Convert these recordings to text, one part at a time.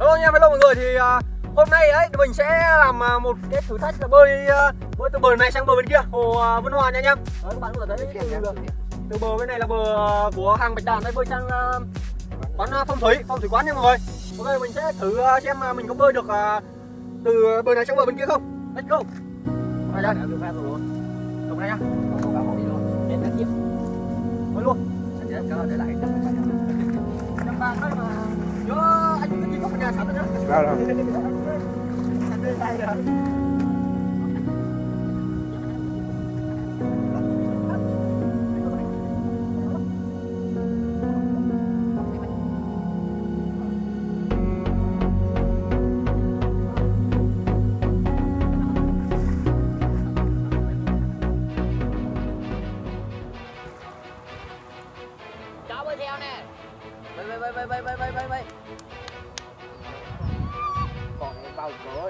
Hello nha, hello mọi người thì uh, hôm nay ấy mình sẽ làm uh, một cái thử thách là bơi uh, bơi từ bờ này sang bờ bên kia hồ uh, Vân Hòa nha anh em. Đấy các bạn có thể thấy từ, từ bờ bên này là bờ uh, của hàng Bạch Đàn đây bơi sang uh, quán uh, phong thủy, phong thủy quán nha mọi người. Hôm nay mình sẽ thử uh, xem uh, mình có bơi được uh, từ bờ này sang bờ bên kia không. Let's go. Đây đây. Đồng này nhá. Bơi Đâu đâu. Bye, bye, bye, bye, bye.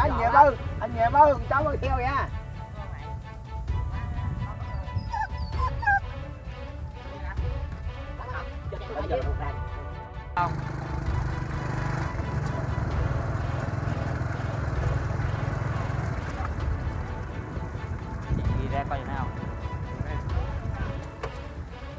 anh nhẹ bơi, anh nhẹ bơi, cháu bơi theo nha.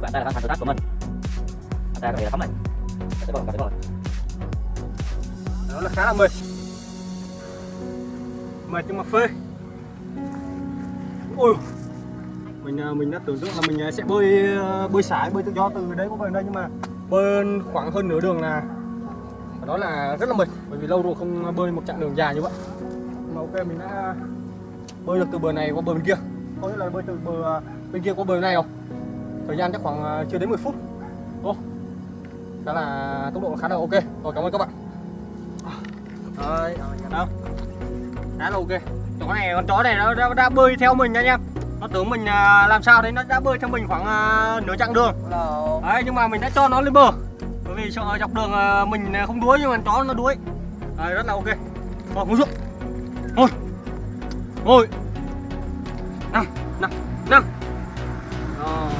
và đây là thành thử thách của mình bạn đây là tấm này sẽ bật cái bật Đó là khá là mệt. Mệt nhưng mà phê. Ui. Mình à, mình đã tưởng tượng là mình à, sẽ bơi à, bơi sải, bơi tự do từ đấy qua bên đây, nhưng mà bơi khoảng hơn nửa đường là đó là rất là mệt, bởi vì lâu rồi không bơi một chặng đường dài như vậy. Mà ok, mình đã bơi được từ bờ này qua bờ bên kia. Có nghĩa là bơi từ bờ bên kia qua bờ này không? Thời gian chắc khoảng à, chưa đến 10 phút. Ô. Đó là tốc độ khá là ok. Rồi cảm ơn các bạn. Rồi, đâu? Khá là ok. Chó này con chó này nó đã, đã bơi theo mình nha anh em. Nó tưởng mình à, làm sao đấy nó đã bơi theo mình khoảng à, nửa chặng đường. Đấy nhưng mà mình đã cho nó lên bờ. Bởi vì sợ dọc đường mình không đuối nhưng mà chó nó đuối. Đấy, rất là ok. Rồi ngồi xuống. Ngồi. Ngồi. Năm, năm, năm. Rồi.